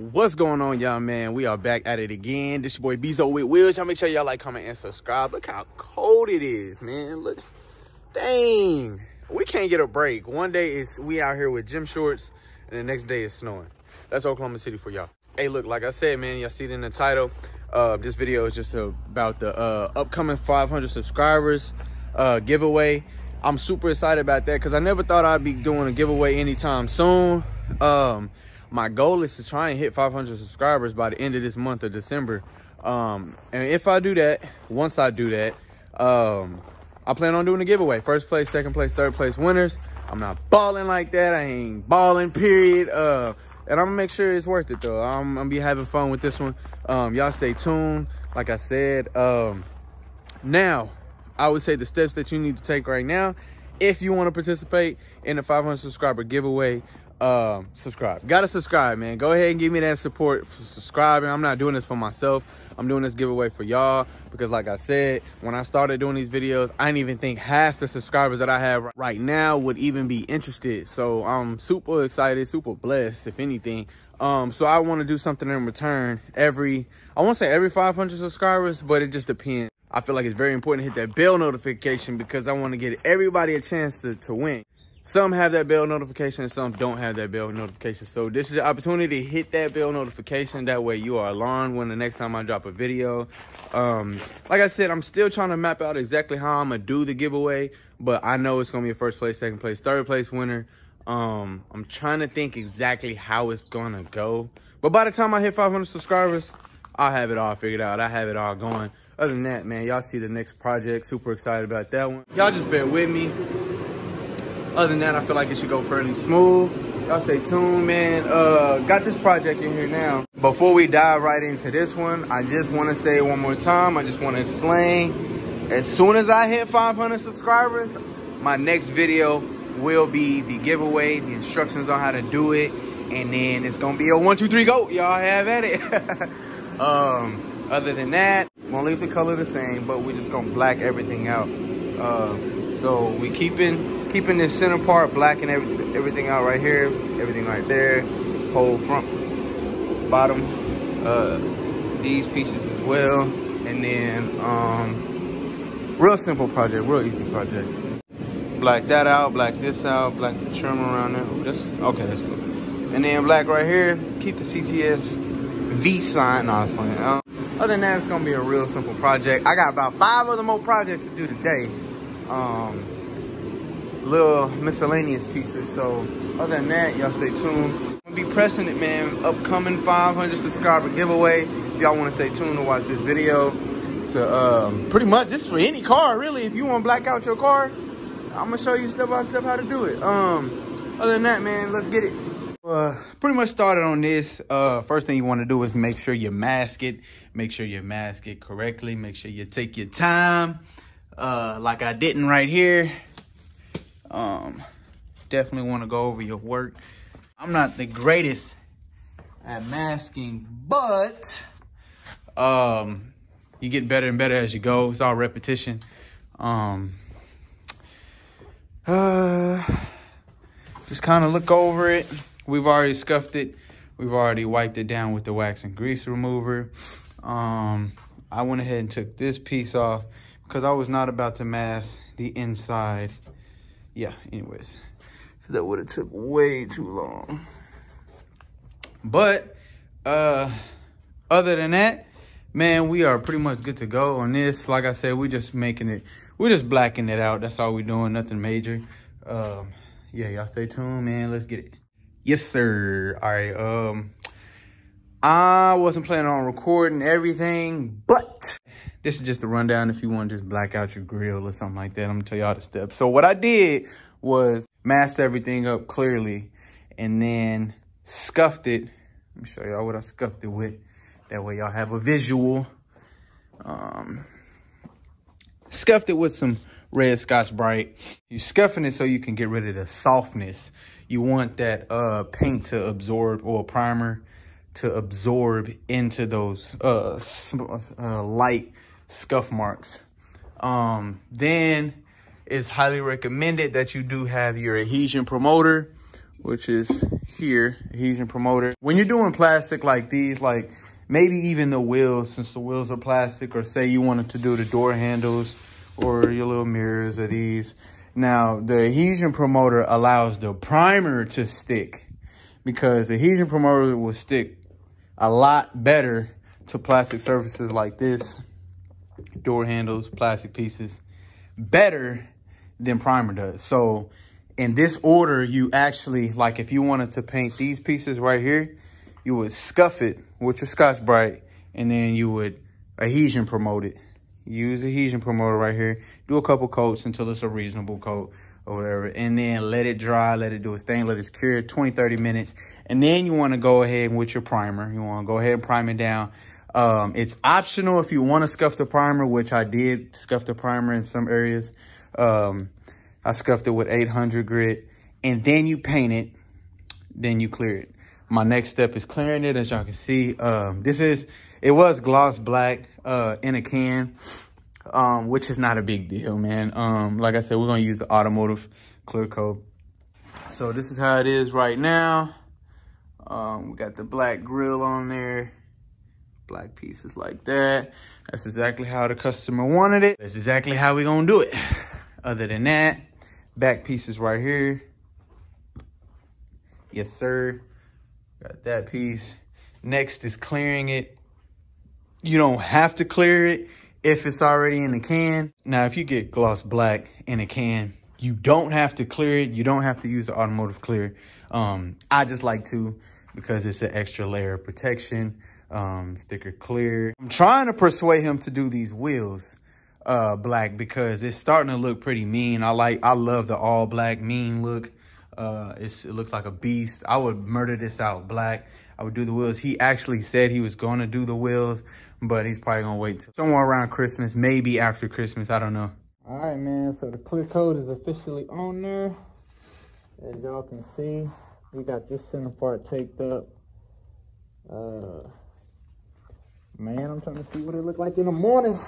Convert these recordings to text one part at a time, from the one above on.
What's going on, y'all, man? We are back at it again. This your boy Bzoe with Wheels. Y'all make sure y'all like, comment, and subscribe. Look how cold it is, man. Look, dang. We can't get a break. One day is we out here with gym shorts, and the next day is snowing. That's Oklahoma City for y'all. Hey, look, like I said, man, y'all see it in the title. Uh, this video is just about the uh, upcoming 500 subscribers uh, giveaway. I'm super excited about that because I never thought I'd be doing a giveaway anytime soon. Um, my goal is to try and hit 500 subscribers by the end of this month of December. Um, and if I do that, once I do that, um, I plan on doing a giveaway. First place, second place, third place winners. I'm not balling like that. I ain't balling, period. Uh, and I'm gonna make sure it's worth it though. I'm, I'm gonna be having fun with this one. Um, y'all stay tuned. Like I said, um, now I would say the steps that you need to take right now if you want to participate in the 500 subscriber giveaway um, subscribe. Gotta subscribe, man. Go ahead and give me that support for subscribing. I'm not doing this for myself. I'm doing this giveaway for y'all because like I said, when I started doing these videos, I didn't even think half the subscribers that I have right now would even be interested. So I'm super excited, super blessed, if anything. Um, so I want to do something in return every, I won't say every 500 subscribers, but it just depends. I feel like it's very important to hit that bell notification because I want to get everybody a chance to, to win. Some have that bell notification and some don't have that bell notification. So this is an opportunity to hit that bell notification. That way you are alarmed when the next time I drop a video. Um, like I said, I'm still trying to map out exactly how I'm going to do the giveaway. But I know it's going to be a first place, second place, third place winner. Um, I'm trying to think exactly how it's going to go. But by the time I hit 500 subscribers, I'll have it all figured out. I have it all going. Other than that, man, y'all see the next project. Super excited about that one. Y'all just bear with me. Other than that, I feel like it should go fairly smooth. Y'all stay tuned, man. Uh, got this project in here now. Before we dive right into this one, I just want to say one more time. I just want to explain. As soon as I hit 500 subscribers, my next video will be the giveaway, the instructions on how to do it, and then it's gonna be a one, two, three, go. Y'all have at it. um, other than that, I'm gonna leave the color the same, but we're just gonna black everything out. Uh, so we keeping keeping this center part black and every, everything out right here, everything right there, whole front, bottom, uh, these pieces as well. And then, um, real simple project, real easy project. Black that out, black this out, black the trim around there. Just, okay, that's good. And then black right here, keep the CTS V sign. No, I was playing. Um, other than that, it's gonna be a real simple project. I got about five other more projects to do today. Um, little miscellaneous pieces. So other than that, y'all stay tuned. I'll be pressing it, man. Upcoming 500 subscriber giveaway. Y'all want to stay tuned to watch this video, to um, pretty much just for any car, really. If you want to black out your car, I'm gonna show you step by step how to do it. Um, other than that, man, let's get it. Uh, pretty much started on this. Uh, first thing you want to do is make sure you mask it. Make sure you mask it correctly. Make sure you take your time. Uh, like I didn't right here. Um, definitely want to go over your work. I'm not the greatest at masking, but um, you get better and better as you go. It's all repetition. Um, uh, just kind of look over it. We've already scuffed it. We've already wiped it down with the wax and grease remover. Um, I went ahead and took this piece off because I was not about to mask the inside yeah, anyways, that would have took way too long. But uh, other than that, man, we are pretty much good to go on this. Like I said, we're just making it, we're just blacking it out. That's all we're doing, nothing major. Um, yeah, y'all stay tuned, man. Let's get it. Yes, sir. All right. Um, I wasn't planning on recording everything, but this is just a rundown if you want to just black out your grill or something like that. I'm gonna tell y'all the steps. So what I did was masked everything up clearly and then scuffed it. Let me show y'all what I scuffed it with. That way y'all have a visual. Um, scuffed it with some red Scotch-Brite. You're scuffing it so you can get rid of the softness. You want that uh, paint to absorb or primer to absorb into those uh, uh, light scuff marks. Um, then it's highly recommended that you do have your adhesion promoter which is here, adhesion promoter. When you're doing plastic like these, like maybe even the wheels, since the wheels are plastic, or say you wanted to do the door handles or your little mirrors of these. Now, the adhesion promoter allows the primer to stick because adhesion promoter will stick a lot better to plastic surfaces like this, door handles, plastic pieces, better than primer does. So in this order, you actually, like if you wanted to paint these pieces right here, you would scuff it with your Scotch-Brite and then you would adhesion promote it. Use adhesion promoter right here. Do a couple coats until it's a reasonable coat or whatever. And then let it dry, let it do its thing, let it cure 20, 30 minutes. And then you want to go ahead with your primer. You want to go ahead and prime it down. Um, it's optional if you want to scuff the primer, which I did scuff the primer in some areas. Um, I scuffed it with 800 grit and then you paint it, then you clear it. My next step is clearing it. As y'all can see, um, this is, it was gloss black, uh, in a can, um, which is not a big deal, man. Um, like I said, we're going to use the automotive clear coat. So this is how it is right now. Um, we got the black grill on there, black pieces like that. That's exactly how the customer wanted it. That's exactly how we gonna do it. Other than that, back pieces right here. Yes, sir. Got that piece. Next is clearing it. You don't have to clear it if it's already in the can. Now, if you get gloss black in a can, you don't have to clear it. You don't have to use the automotive clear. Um, I just like to because it's an extra layer of protection. Um, sticker clear. I'm trying to persuade him to do these wheels uh, black because it's starting to look pretty mean. I like, I love the all black mean look. Uh, it looks like a beast. I would murder this out black. I would do the wheels. He actually said he was going to do the wheels, but he's probably going to wait till somewhere around Christmas, maybe after Christmas. I don't know. All right, man. So the clear coat is officially on there. As y'all can see, we got this center part taped up. Uh, man, I'm trying to see what it look like in the morning.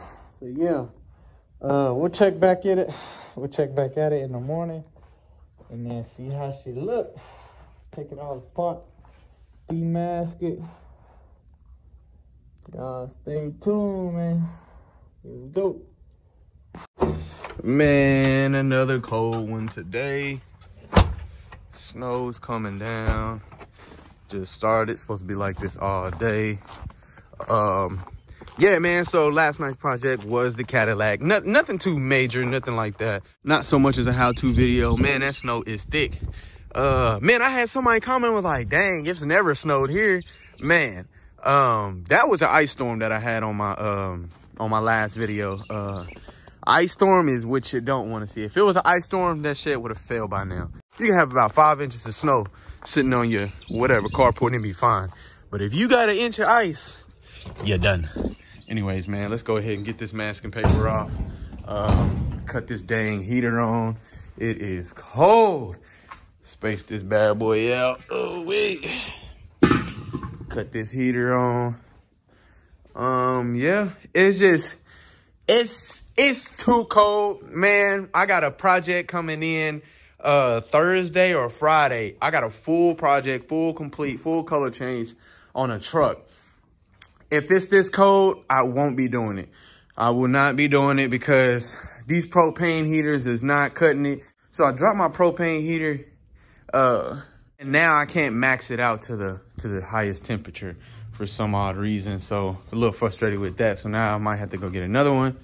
So yeah. Uh, we'll check back at it. We'll check back at it in the morning and then see how she looks. Take it all apart, demask it. Y'all stay tuned, man. Here we go. Man, another cold one today. Snow's coming down. Just started. It's supposed to be like this all day. Um, yeah, man. So last night's project was the Cadillac. No, nothing too major, nothing like that. Not so much as a how-to video. Man, that snow is thick. Uh, man, I had somebody comment was like, dang, it's never snowed here. Man, um, that was an ice storm that I had on my, um, on my last video. Uh, ice storm is what you don't want to see. If it was an ice storm, that shit would have failed by now. You can have about five inches of snow sitting on your whatever carport and be fine. But if you got an inch of ice, you're done. Anyways, man, let's go ahead and get this masking paper off. Um, cut this dang heater on. It is cold. Space this bad boy out. Oh, wait. Cut this heater on. Um, yeah, it's just, it's, it's too cold, man. I got a project coming in uh Thursday or Friday. I got a full project, full complete, full color change on a truck if it's this cold, I won't be doing it. I will not be doing it because these propane heaters is not cutting it. So I dropped my propane heater, uh, and now I can't max it out to the to the highest temperature for some odd reason. So a little frustrated with that. So now I might have to go get another one.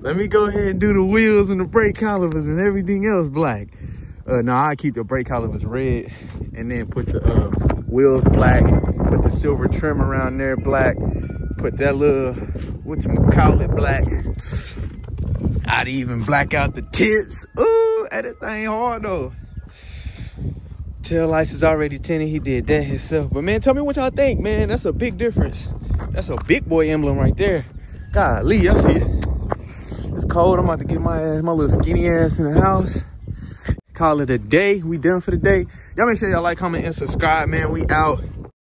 Let me go ahead and do the wheels and the brake calipers and everything else black. Uh, now I keep the brake calipers red and then put the uh, wheels black put the silver trim around there black, put that little, what you call it, black. I'd even black out the tips. Ooh, that thing hard though. Tail lights is already tinted. He did that himself. But man, tell me what y'all think, man. That's a big difference. That's a big boy emblem right there. Golly, I see it. It's cold. I'm about to get my ass, my little skinny ass in the house. Call it a day. We done for the day. Y'all make sure y'all like, comment, and subscribe, man. We out.